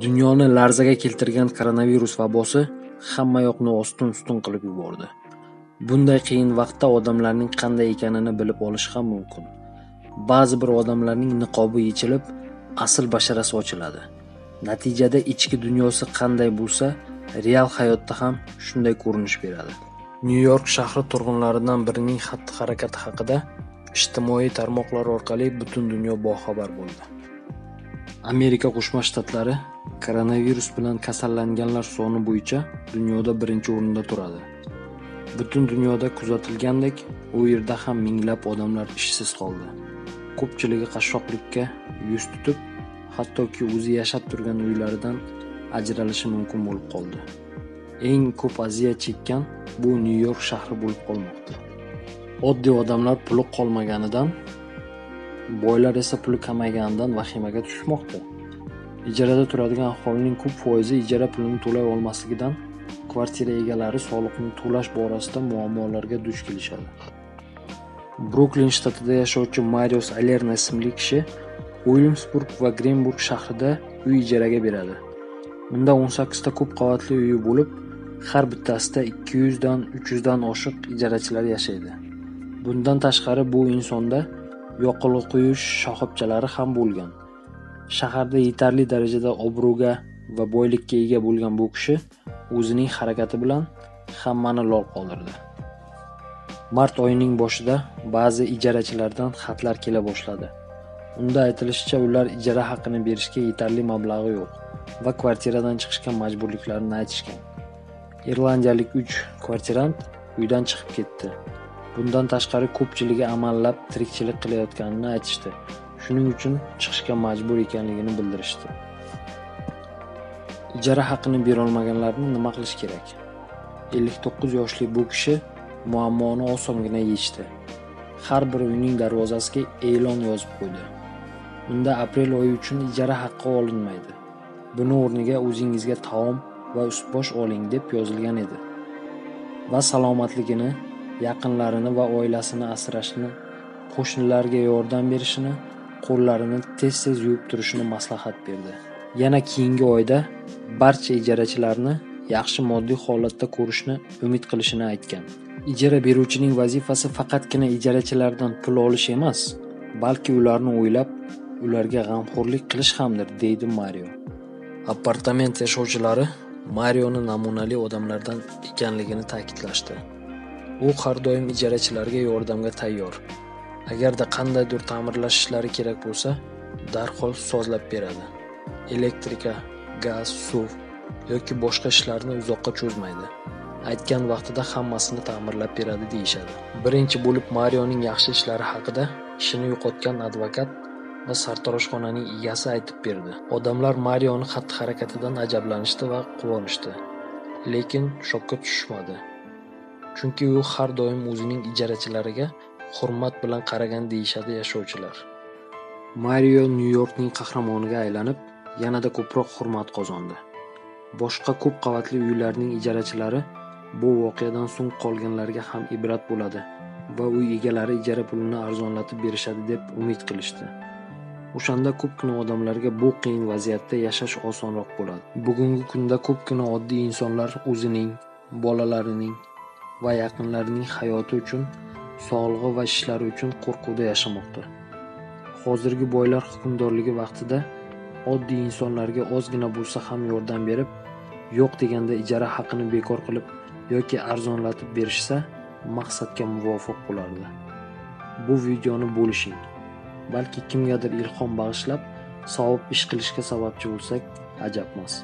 Dunyoni larzaga keltirgan koronavirus vabosi hammayoqni ostin-ustun qilib yubordi. Bunday qiyin vaqtda odamlarning qanday ekanini bilib olish ham mumkin. Ba'zi bir odamlarning niqobi yechilib, asl basharasi ochiladi. Natijada ichki dunyosi qanday bo'lsa, real hayotda ham shunday ko'rinish beradi. Nyu-York shahri turg'unlaridan birining xatti-harakati haqida ijtimoiy tarmoqlar orqali butun dunyo boxabar bo'ldi. Amerika Qo'shma Shtatlari koronavirus bilan kasallanganlar soni bo'yicha dunyoda birinchi o'rinda turadi. Butun dunyoda kuzatilgandek, u yerda ham minglab odamlar ishsiz qoldi. Ko'pchiligi qashshoqlikka yuz tutib, hattoki o'zi yashab turgan uylaridan ajralishi mumkin bo'lib qoldi. Eng ko'p aziyat chekkan bu Nyu-York shahri bo'lib qolmoqda. Oddiy odamlar puli qolmaganidan, boylar esa puli kamayganidan vahimaga tushmoqda. Ijarada turadigan aholining ko'p foizi ijara pulini to'lay olmasligidan kvartira egalari soliqni to'lash borasida muammolarga duch kelishadi. Bruklin shtatida yashovchi Marius Alerna ismli kishi Uilyamsburg va Grenburg shahrida uy ijaraga beradi. Unda 18 ta ko'p qavatli uyi bo'lib, har bittasida 200 dan 300 dan oshiq ijarachilar yashaydi. Bundan tashqari bu insonda yoqilg'i quyish shoxobchalari ham bo'lgan. Shaharda yetarli darajada obro'ga va boylikka ega bo'lgan bu kishi o'zining harakati bilan hammani lol qoldirdi. Mart oyining boshida ba'zi ijarachilardan xatlar kela boshladi. Unda aytilishicha, ular ijara haqini berishga yetarli mablag'i yo'q va kvartiradan chiqishga majburliklarini aytishgan. Irlandiyalik 3 kvartirant uydan chiqib ketdi. Bundan tashqari ko'pchiligi amallab tirikchilik qilayotganini aytishdi. Shuning uchun chiqishga majbur ekanligini bildirishdi. Ijara haqini berolmaganlarni nima qilish kerak? 59 yoshli bu kishi muammoni osongina yechdi. Har bir uyning darvozasiga e'lon yozib qo'ydi. Unda aprel oyi uchun ijara haqqi olinmaydi. Buni o'rniga o'zingizga taom va ustbosh oling deb yozilgan edi. Va salomatligini, yaqinlarini va oilasini asrashni, qo'shnilarga yordam berishini, qo'llarini tez-tez yuvib turishini maslahat berdi. Yana keyingi oyda barcha ijarachilarni yaxshi moddiy holatda ko'rishni umid qilishini aytgan. Ijara beruvchining vazifasi faqatgina ijarachilardan pul olish emas, balki ularni o'ylab, ularga g'amxo'rlik qilish hamdir, deydi Mario. Apartament yashovchilari Marioni namunali odamlardan ekanligini ta'kidlashdi. U har doim ijarachilarga yordamga tayyor. Agarda qandaydir ta'mirlash ishlari kerak bo'lsa, darhol sozlab beradi. Elektrika, gaz, suv yoki boshqa ishlarni uzoqqa cho'zmaydi. Aytgan vaqtida hammasini ta'mirlab beradi deyishadi. Birinchi bo'lib Marioning yaxshi ishlari haqida ishini yo'qotgan advokat va sartaroshxonaning egasi aytib berdi. Odamlar Marioni xatti-harakatidan ajablanishdi va quvonishdi. Lekin shokka tushmadi. Chunki u har doim o'zining ijarachilariga hurmat bilan qaragan deyishadi yashovchilar. Mario Nyu-Yorkning qahramoniga aylanib, yanada ko'proq hurmat qozondi. Boshqa ko'p qavatli uylarning ijarachilari bu voqeadan so'ng qolganlarga ham ibrat bo'ladi va uy egalari ijara pulini arzonlatib berishadi deb umid qilishdi. O'shanda ko'pgina odamlarga bu qiyin vaziyatda yashash osonroq bo'ladi. Bugungi kunda ko'pgina oddiy insonlar o'zining, bolalarining va yaqinlarining hayoti uchun, sog'lig'i va ishlari uchun qo'rquvda yashamoqda. Hozirgi boylar hukmdorligi vaqtida oddiy insonlarga ozgina bo'lsa ham yordam berib, yo'q deganda ijara haqini bekor qilib yoki arzonlatib berishsa, maqsadga muvofiq bo'lardi. Bu videoni bo'lishing. Balki kimgadir ilhom bag'ishlab, savob ish qilishga sababchi bo'lsak, ajabmas.